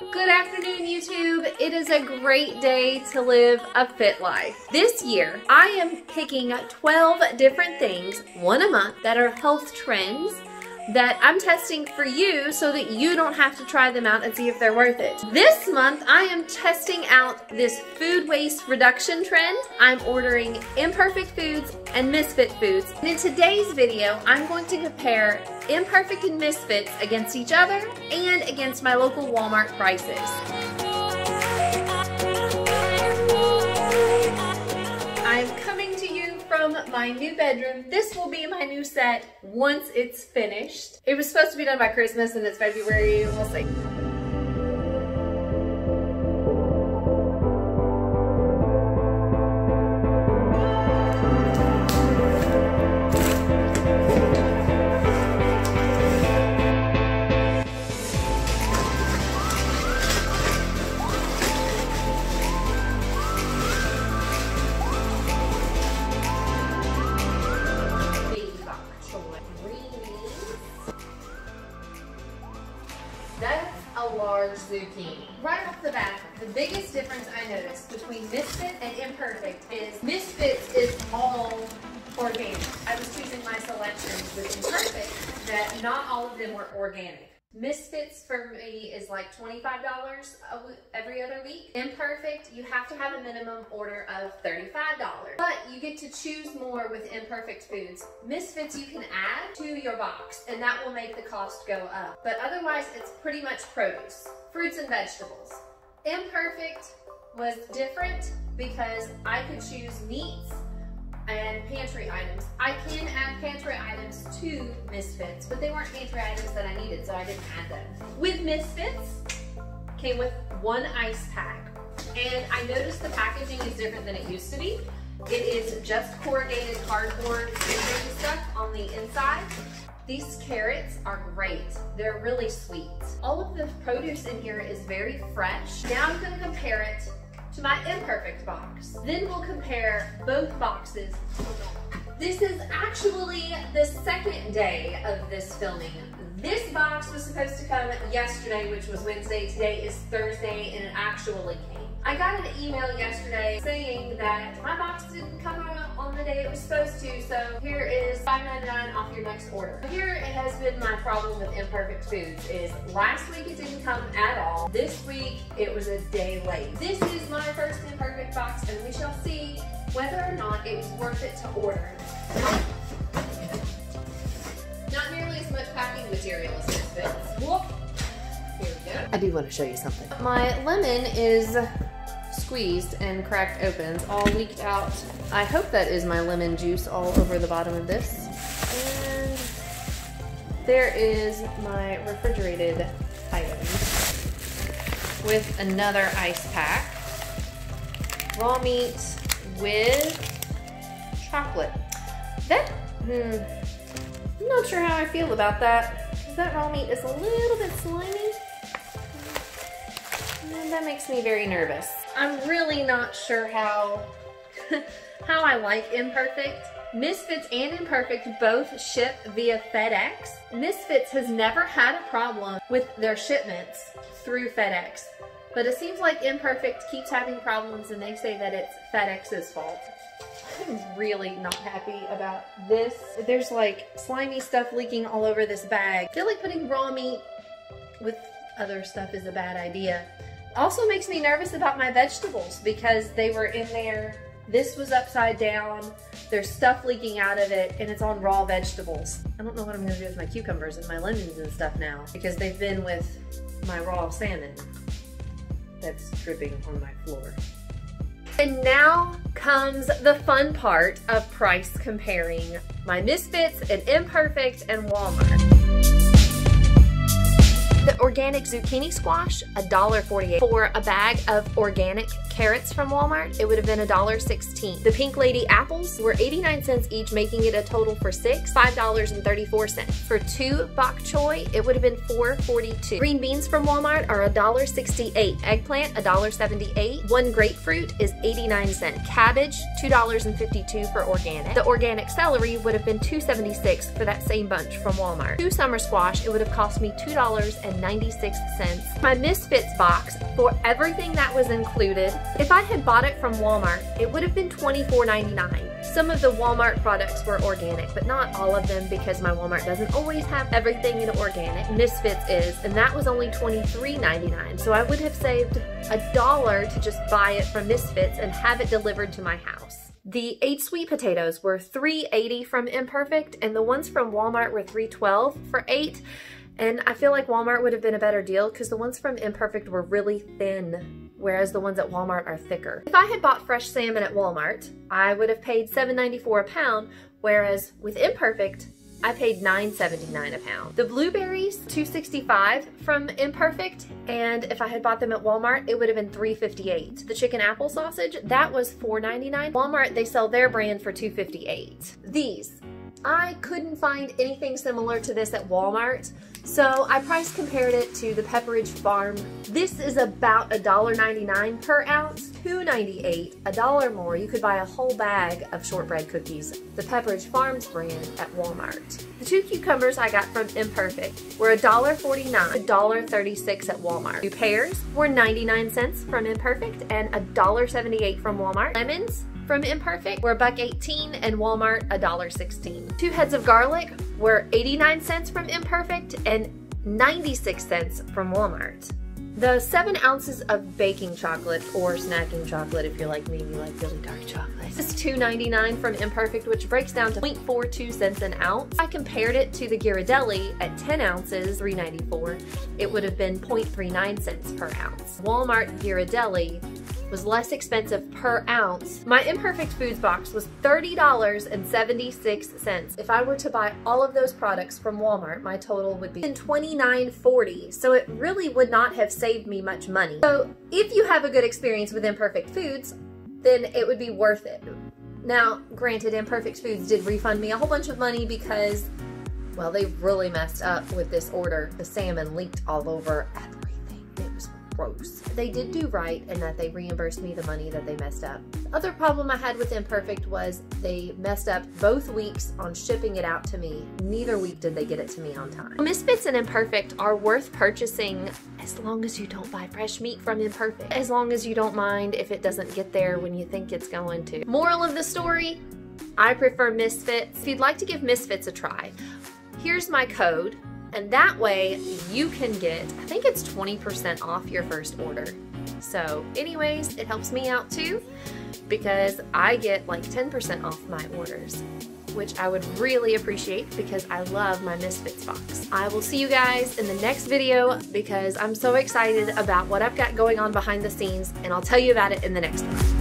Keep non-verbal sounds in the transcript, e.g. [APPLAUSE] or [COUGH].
Good afternoon, YouTube. It is a great day to live a fit life. This year, I am picking 12 different things, one a month, that are health trends that I'm testing for you so that you don't have to try them out and see if they're worth it. This month, I am testing out this food waste reduction trend. I'm ordering Imperfect Foods and Misfit Foods. And in today's video, I'm going to compare Imperfect and Misfits against each other and against my local Walmart prices. My new bedroom. This will be my new set once it's finished. It was supposed to be done by Christmas and it's February, we'll see. Zucchini. Right off the bat, the biggest difference I noticed between Misfit and Imperfect is Misfit is all organic. I was choosing my selections with Imperfect that not all of them were organic. Misfits for me is like $25 every other week. Imperfect, you have to have a minimum order of $35. But you get to choose more with Imperfect foods. Misfits you can add to your box and that will make the cost go up. But otherwise it's pretty much produce, fruits and vegetables. Imperfect was different because I could choose meats and pantry items. I can add pantry items to Misfits, but they weren't pantry items that I needed, so I didn't add them. With Misfits, came with one ice pack, and I noticed the packaging is different than it used to be. It is just corrugated cardboard stuff on the inside. These carrots are great. They're really sweet. All of the produce in here is very fresh. Now I'm gonna compare it to my imperfect box. Then we'll compare both boxes. This is actually the second day of this filming. This box was supposed to come yesterday, which was Wednesday. Today is Thursday, and it actually came. I got an email yesterday saying that my box didn't come out on the day it was supposed to, so here is $5.99 off your next order. Here it has been my problem with Imperfect Foods is last week it didn't come at all. This week it was a day late. This is my first Imperfect box and we shall see whether or not it was worth it to order. Not nearly as much packing material as Misfits. Whoop. Here we go. I do want to show you something. My lemon is squeezed and cracked open. It's all leaked out. I hope that is my lemon juice all over the bottom of this. And there is my refrigerated items with another ice pack. Raw meat with chocolate. That, hmm, I'm not sure how I feel about that. That raw meat is a little bit slimy. And that makes me very nervous. I'm really not sure how [LAUGHS] how I like Imperfect. Misfits and Imperfect both ship via FedEx. Misfits has never had a problem with their shipments through FedEx. But it seems like Imperfect keeps having problems and they say that it's FedEx's fault. I'm really not happy about this. There's like slimy stuff leaking all over this bag. I feel like putting raw meat with other stuff is a bad idea. Also makes me nervous about my vegetables because they were in there. This was upside down. There's stuff leaking out of it and it's on raw vegetables. I don't know what I'm gonna do with my cucumbers and my lemons and stuff now because they've been with my raw salmon that's dripping on my floor. And now comes the fun part of price comparing my Misfits and Imperfect and Walmart. The organic zucchini squash, $1.48. For a bag of organic carrots from Walmart, it would have been $1.16. The Pink Lady apples were 89 cents each, making it a total for six, $5.34. For two bok choy, it would have been $4.42. Green beans from Walmart are $1.68. Eggplant, $1.78. One grapefruit is 89 cents. Cabbage, $2.52 for organic. The organic celery would have been $2.76 for that same bunch from Walmart. Two summer squash, it would have cost me $2.09. $2.96. My Misfits box, for everything that was included, if I had bought it from Walmart, it would have been $24.99. Some of the Walmart products were organic, but not all of them because my Walmart doesn't always have everything in organic. Misfits is, and that was only $23.99. So I would have saved a dollar to just buy it from Misfits and have it delivered to my house. The eight sweet potatoes were 3.80 from Imperfect, and the ones from Walmart were 3.12 for eight. And I feel like Walmart would have been a better deal because the ones from Imperfect were really thin, whereas the ones at Walmart are thicker. If I had bought fresh salmon at Walmart, I would have paid $7.94 a pound, whereas with Imperfect, I paid $9.79 a pound. The blueberries, $2.65 from Imperfect, and if I had bought them at Walmart, it would have been $3.58. The chicken apple sausage, that was $4.99. Walmart, they sell their brand for $2.58. These, I couldn't find anything similar to this at Walmart, so I price compared it to the Pepperidge Farm. This is about $1.99 per ounce, $2.98, a dollar more. You could buy a whole bag of shortbread cookies, the Pepperidge Farms brand at Walmart. The two cucumbers I got from Imperfect were $1.49, $1.36 at Walmart. Two pears were 99 cents from Imperfect and $1.78 from Walmart. Lemons from Imperfect were $1.18 and Walmart $1.16. Two heads of garlic were 89 cents from Imperfect and 96 cents from Walmart. The seven ounces of baking chocolate or snacking chocolate, if you're like me, you like really dark chocolate. This is $2.99 from Imperfect, which breaks down to 0.42 cents an ounce. I compared it to the Ghirardelli at 10 ounces, $3.94. It would have been 0.39 cents per ounce. Walmart Ghirardelli was less expensive per ounce. My Imperfect Foods box was $30.76. If I were to buy all of those products from Walmart, my total would be $29.40. So it really would not have saved me much money. So if you have a good experience with Imperfect Foods, then it would be worth it. Now, granted, Imperfect Foods did refund me a whole bunch of money because, well, they really messed up with this order. The salmon leaked all over gross. They did do right in that they reimbursed me the money that they messed up. The other problem I had with Imperfect was they messed up both weeks on shipping it out to me. Neither week did they get it to me on time. Misfits and Imperfect are worth purchasing as long as you don't buy fresh meat from Imperfect. As long as you don't mind if it doesn't get there when you think it's going to. Moral of the story, I prefer Misfits. If you'd like to give Misfits a try, here's my code and that way you can get, I think it's 20% off your first order. So anyways, it helps me out too because I get like 10% off my orders which I would really appreciate because I love my Misfits box. I will see you guys in the next video because I'm so excited about what I've got going on behind the scenes and I'll tell you about it in the next one.